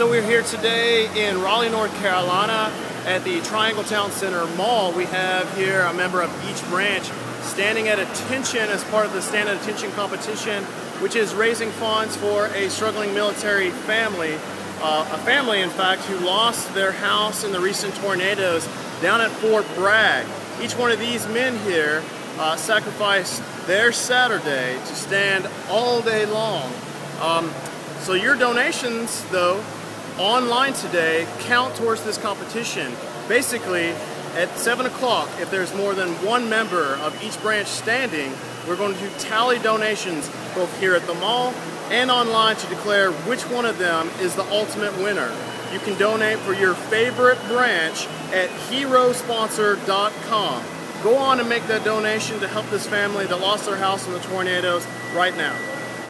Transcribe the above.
So we're here today in Raleigh, North Carolina at the Triangle Town Center Mall. We have here a member of each branch standing at attention as part of the Stand at Attention competition, which is raising funds for a struggling military family. Uh, a family, in fact, who lost their house in the recent tornadoes down at Fort Bragg. Each one of these men here uh, sacrificed their Saturday to stand all day long. Um, so your donations, though, online today count towards this competition. Basically, at 7 o'clock, if there's more than one member of each branch standing, we're going to tally donations both here at the mall and online to declare which one of them is the ultimate winner. You can donate for your favorite branch at herosponsor.com. Go on and make that donation to help this family that lost their house in the tornadoes right now.